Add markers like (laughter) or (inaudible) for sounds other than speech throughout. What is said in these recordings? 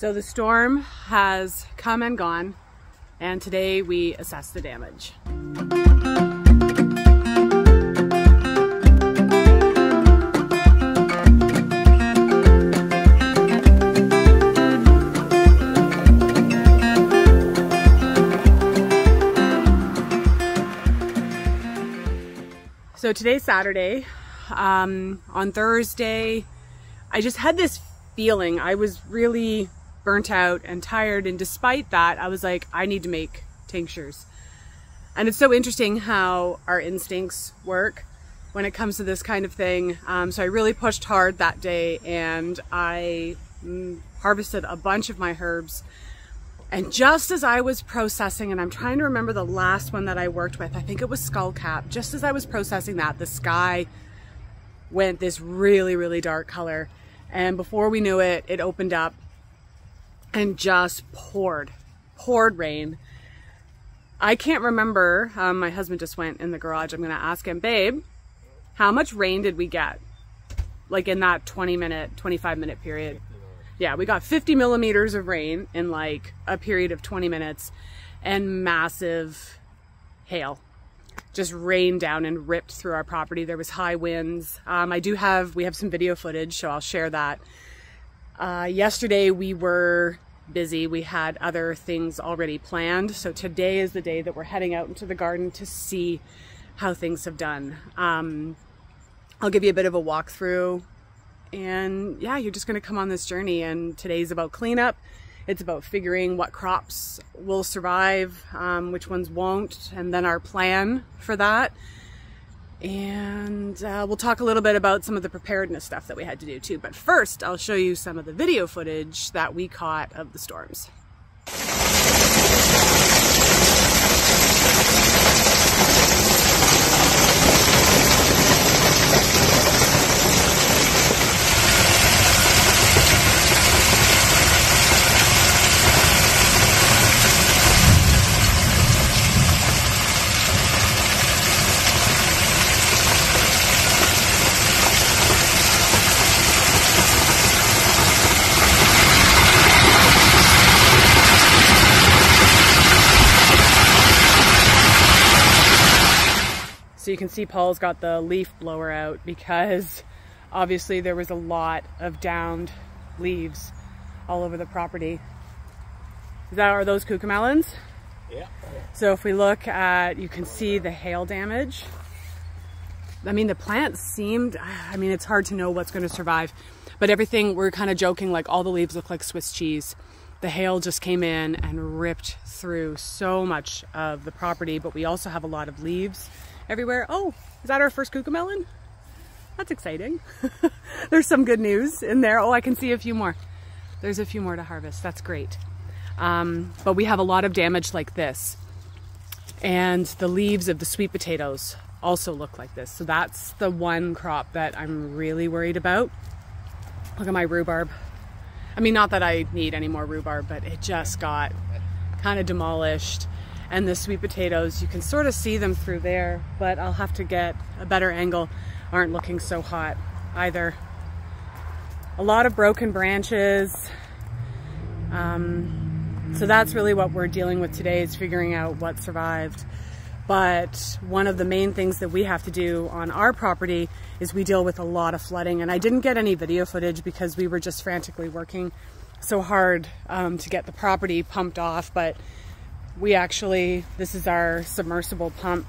So the storm has come and gone, and today we assess the damage. So today's Saturday. Um, on Thursday, I just had this feeling. I was really burnt out and tired. And despite that, I was like, I need to make tinctures. And it's so interesting how our instincts work when it comes to this kind of thing. Um, so I really pushed hard that day and I mm, harvested a bunch of my herbs and just as I was processing, and I'm trying to remember the last one that I worked with, I think it was skullcap. Just as I was processing that, the sky went this really, really dark color. And before we knew it, it opened up and just poured, poured rain. I can't remember. Um, my husband just went in the garage. I'm going to ask him, babe, how much rain did we get? Like in that 20 minute, 25 minute period yeah, we got 50 millimeters of rain in like a period of 20 minutes and massive hail just rained down and ripped through our property. There was high winds. Um, I do have, we have some video footage, so I'll share that. Uh, yesterday we were busy. We had other things already planned. So today is the day that we're heading out into the garden to see how things have done. Um, I'll give you a bit of a walkthrough and yeah, you're just going to come on this journey. And today's about cleanup. It's about figuring what crops will survive, um, which ones won't, and then our plan for that. And uh, we'll talk a little bit about some of the preparedness stuff that we had to do too. But first, I'll show you some of the video footage that we caught of the storms. So you can see Paul's got the leaf blower out because obviously there was a lot of downed leaves all over the property. Is that, are those cucamelons? Yeah. So if we look at, you can see the hail damage. I mean, the plants seemed, I mean, it's hard to know what's going to survive, but everything, we're kind of joking, like all the leaves look like Swiss cheese. The hail just came in and ripped through so much of the property, but we also have a lot of leaves everywhere. Oh, is that our first cucamelon? That's exciting. (laughs) There's some good news in there. Oh, I can see a few more. There's a few more to harvest. That's great. Um, but we have a lot of damage like this. And the leaves of the sweet potatoes also look like this. So that's the one crop that I'm really worried about. Look at my rhubarb. I mean, not that I need any more rhubarb, but it just got kind of demolished and the sweet potatoes, you can sort of see them through there, but I'll have to get a better angle. Aren't looking so hot either. A lot of broken branches. Um, so that's really what we're dealing with today is figuring out what survived. But one of the main things that we have to do on our property is we deal with a lot of flooding. And I didn't get any video footage because we were just frantically working so hard um, to get the property pumped off. But we actually, this is our submersible pump.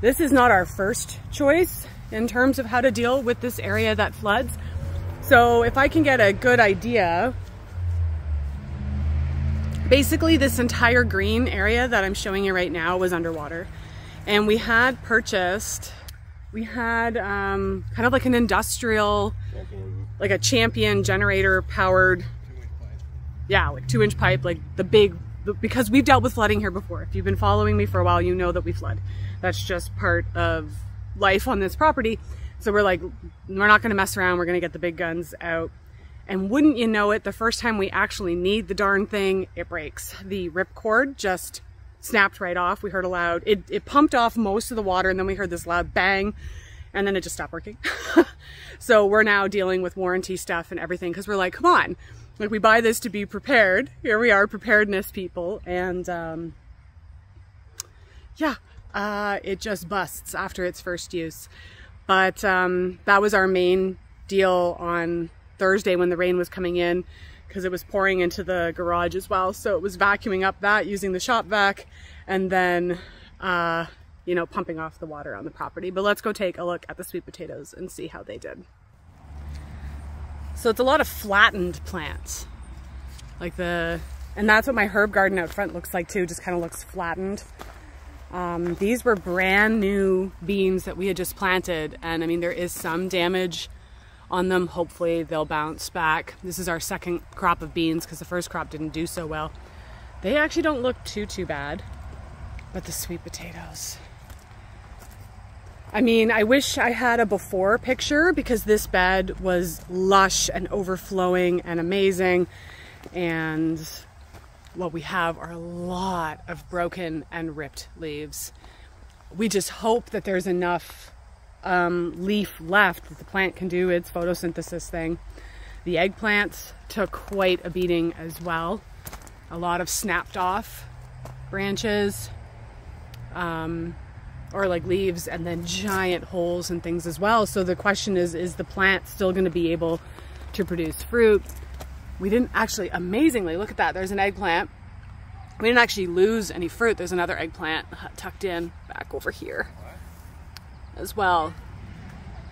This is not our first choice in terms of how to deal with this area that floods. So if I can get a good idea, basically this entire green area that I'm showing you right now was underwater. And we had purchased, we had um, kind of like an industrial, like a champion generator powered, yeah, like two inch pipe, like the big because we've dealt with flooding here before. If you've been following me for a while, you know that we flood. That's just part of life on this property. So we're like, we're not going to mess around. We're going to get the big guns out. And wouldn't you know it, the first time we actually need the darn thing, it breaks. The rip cord just snapped right off. We heard a loud, it, it pumped off most of the water and then we heard this loud bang and then it just stopped working. (laughs) so we're now dealing with warranty stuff and everything because we're like, come on, Like we buy this to be prepared. Here we are, preparedness people. And um, yeah, uh, it just busts after its first use. But um, that was our main deal on Thursday when the rain was coming in because it was pouring into the garage as well. So it was vacuuming up that using the shop vac and then, uh, you know, pumping off the water on the property. But let's go take a look at the sweet potatoes and see how they did. So it's a lot of flattened plants. Like the, and that's what my herb garden out front looks like too, just kind of looks flattened. Um, these were brand new beans that we had just planted. And I mean, there is some damage on them. Hopefully they'll bounce back. This is our second crop of beans because the first crop didn't do so well. They actually don't look too, too bad. But the sweet potatoes. I mean, I wish I had a before picture because this bed was lush and overflowing and amazing. And what we have are a lot of broken and ripped leaves. We just hope that there's enough um, leaf left that the plant can do its photosynthesis thing. The eggplants took quite a beating as well. A lot of snapped off branches um, or like leaves and then giant holes and things as well. So the question is, is the plant still going to be able to produce fruit? We didn't actually, amazingly, look at that. There's an eggplant. We didn't actually lose any fruit. There's another eggplant tucked in back over here as well.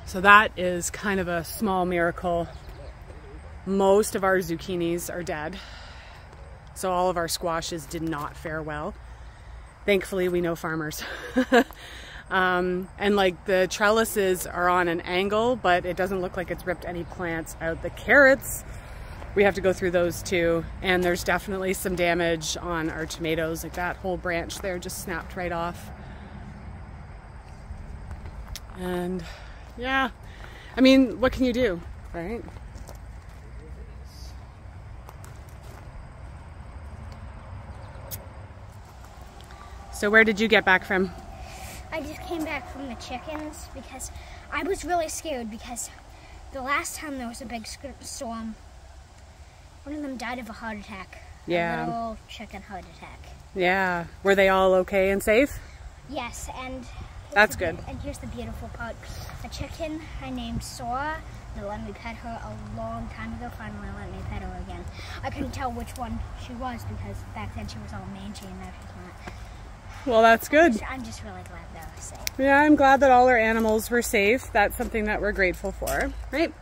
So that is kind of a small miracle. Most of our zucchinis are dead. So all of our squashes did not fare well. Thankfully, we know farmers. (laughs) um, and like the trellises are on an angle, but it doesn't look like it's ripped any plants out. The carrots we have to go through those too. And there's definitely some damage on our tomatoes, like that whole branch there just snapped right off. And yeah, I mean, what can you do, right? So where did you get back from? I just came back from the chickens because I was really scared because the last time there was a big storm, one of them died of a heart attack. Yeah. A little chicken heart attack. Yeah. Were they all okay and safe? Yes, and that's good. And here's the beautiful part. A chicken I named Sora that let me pet her a long time ago finally let me pet her again. I couldn't tell which one she was because back then she was all mangy and now she's not. Well, that's good. I'm just really glad they were safe. Yeah, I'm glad that all our animals were safe. That's something that we're grateful for, right?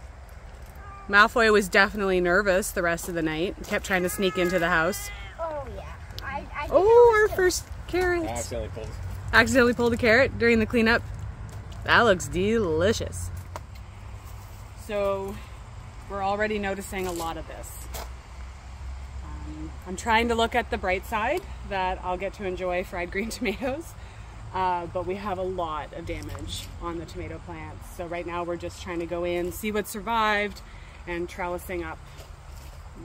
Malfoy was definitely nervous the rest of the night. Kept trying to sneak into the house. Oh, yeah. I, I oh, our first carrot. Oh, Accidentally pulled. Accidentally pulled a carrot during the cleanup. That looks delicious. So, we're already noticing a lot of this. Um, I'm trying to look at the bright side that I'll get to enjoy fried green (laughs) tomatoes. Uh, but we have a lot of damage on the tomato plants. So right now we're just trying to go in, see what survived, and trellising up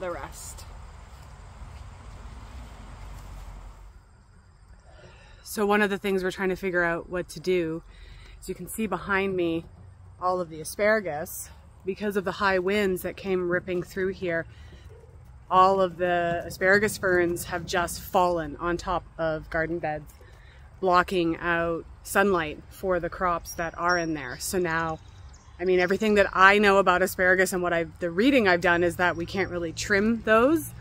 the rest. So one of the things we're trying to figure out what to do is you can see behind me all of the asparagus because of the high winds that came ripping through here all of the asparagus ferns have just fallen on top of garden beds blocking out sunlight for the crops that are in there so now I mean, everything that I know about asparagus and what I've, the reading I've done is that we can't really trim those.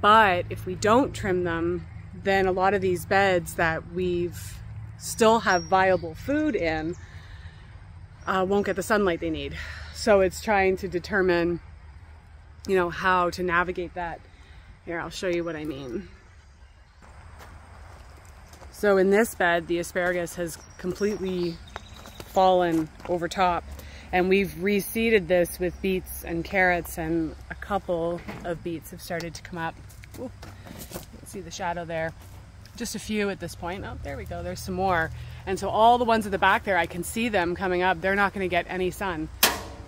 But if we don't trim them, then a lot of these beds that we've still have viable food in uh, won't get the sunlight they need. So it's trying to determine, you know, how to navigate that. Here, I'll show you what I mean. So in this bed, the asparagus has completely fallen over top. And we've reseeded this with beets and carrots and a couple of beets have started to come up. Ooh, see the shadow there. Just a few at this point. Oh, there we go. There's some more. And so all the ones at the back there, I can see them coming up. They're not going to get any sun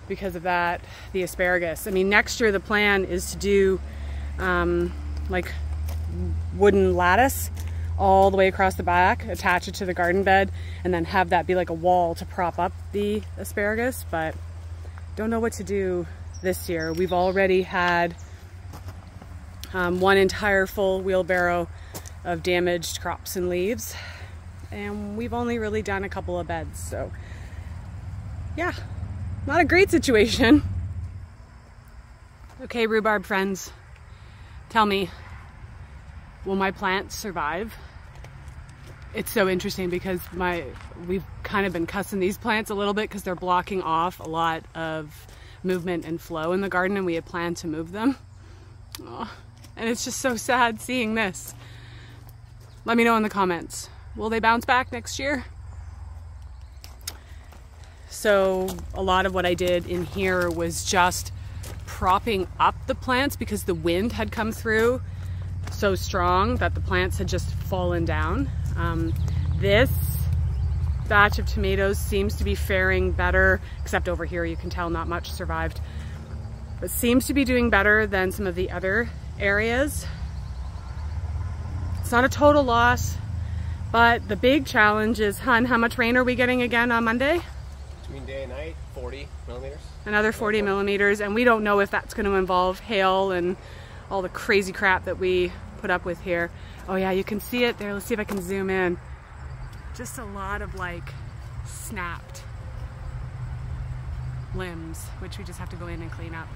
because of that, the asparagus. I mean, next year the plan is to do um, like wooden lattice all the way across the back, attach it to the garden bed, and then have that be like a wall to prop up the asparagus, but don't know what to do this year. We've already had um, one entire full wheelbarrow of damaged crops and leaves. And we've only really done a couple of beds, so yeah, not a great situation. Okay, rhubarb friends, tell me, will my plants survive? It's so interesting because my we've kind of been cussing these plants a little bit because they're blocking off a lot of movement and flow in the garden and we had planned to move them. Oh, and it's just so sad seeing this. Let me know in the comments. Will they bounce back next year? So a lot of what I did in here was just propping up the plants because the wind had come through so strong that the plants had just fallen down. Um, this batch of tomatoes seems to be faring better, except over here you can tell not much survived, but seems to be doing better than some of the other areas. It's not a total loss, but the big challenge is, hun, how much rain are we getting again on Monday? Between day and night, 40 millimeters. Another 40 millimeters, and we don't know if that's going to involve hail and all the crazy crap that we put up with here. Oh yeah, you can see it there. Let's see if I can zoom in. Just a lot of like snapped limbs, which we just have to go in and clean up.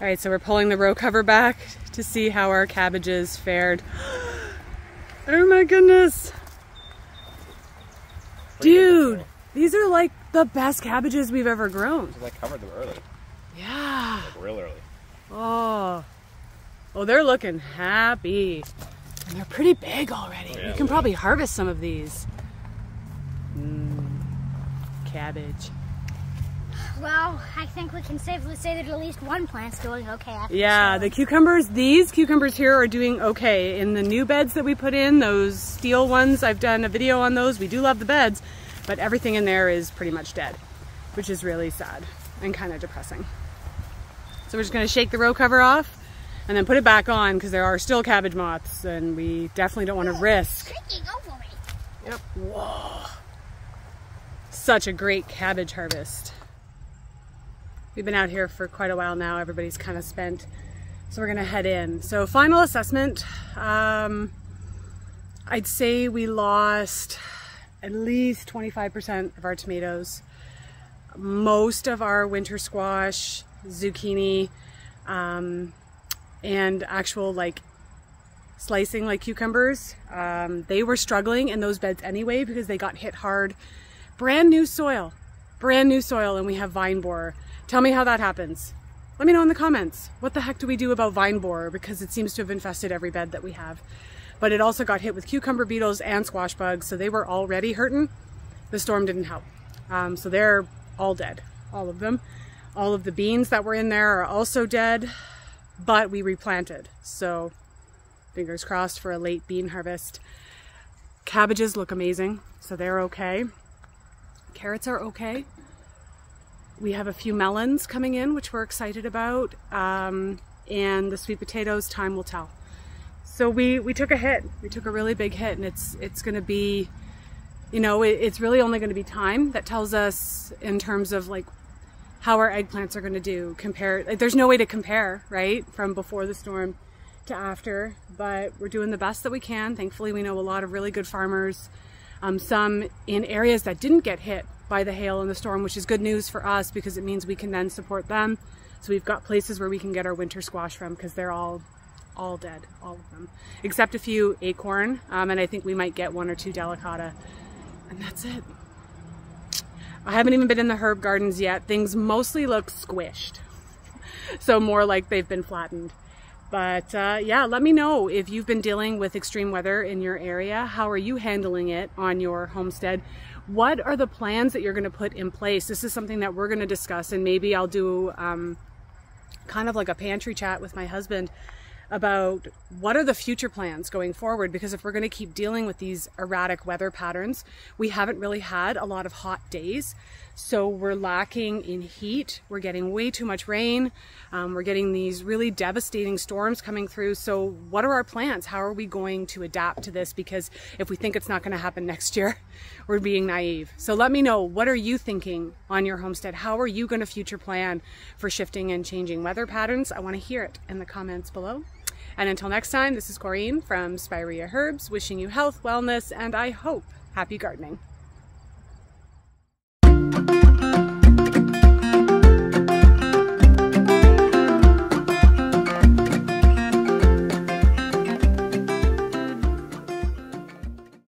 All right, so we're pulling the row cover back to see how our cabbages fared. (gasps) Oh my goodness. Dude, these are like the best cabbages we've ever grown. So like covered them early. Yeah. Like real early. Oh. Oh, they're looking happy. And they're pretty big already. Oh, yeah, you can look. probably harvest some of these. Mm, cabbage. Well, I think we can safely say that at least one plant's doing okay after Yeah, the the cucumbers, these cucumbers here are doing okay. In the new beds that we put in, those steel ones, I've done a video on those. We do love the beds, but everything in there is pretty much dead, which is really sad and kind of depressing. So we're just gonna shake the row cover off and then put it back on because there are still cabbage moths and we definitely don't want to risk. Tricky, go for. Yep. Whoa. Such a great cabbage harvest. We've been out here for quite a while now. Everybody's kind of spent. So we're gonna head in. So final assessment, um, I'd say we lost at least 25% of our tomatoes. Most of our winter squash, zucchini, um, and actual like slicing like cucumbers. Um, they were struggling in those beds anyway because they got hit hard. Brand new soil, brand new soil, and we have vine borer. Tell me how that happens. Let me know in the comments. What the heck do we do about vine borer? Because it seems to have infested every bed that we have. But it also got hit with cucumber beetles and squash bugs, so they were already hurting. The storm didn't help. Um, so they're all dead, all of them. All of the beans that were in there are also dead, but we replanted. So fingers crossed for a late bean harvest. Cabbages look amazing, so they're okay. Carrots are okay. We have a few melons coming in, which we're excited about. Um, and the sweet potatoes, time will tell. So we, we took a hit. We took a really big hit and it's, it's gonna be, you know, it, it's really only gonna be time that tells us in terms of like how our eggplants are gonna do compare, like there's no way to compare, right? From before the storm to after, but we're doing the best that we can. Thankfully, we know a lot of really good farmers, um, some in areas that didn't get hit by the hail and the storm, which is good news for us because it means we can then support them. So we've got places where we can get our winter squash from because they're all all dead, all of them, except a few acorn, um, and I think we might get one or two delicata, and that's it. I haven't even been in the herb gardens yet. Things mostly look squished, (laughs) so more like they've been flattened. But uh, yeah, let me know if you've been dealing with extreme weather in your area. How are you handling it on your homestead? What are the plans that you're going to put in place? This is something that we're going to discuss, and maybe I'll do um, kind of like a pantry chat with my husband about what are the future plans going forward because if we're going to keep dealing with these erratic weather patterns we haven't really had a lot of hot days. So we're lacking in heat we're getting way too much rain um, we're getting these really devastating storms coming through. So what are our plans? How are we going to adapt to this? Because if we think it's not going to happen next year (laughs) we're being naive. So let me know what are you thinking on your homestead? How are you going to future plan for shifting and changing weather patterns? I want to hear it in the comments below And until next time, this is Correne from Spiraea Herbs, wishing you health, wellness, and I hope happy gardening.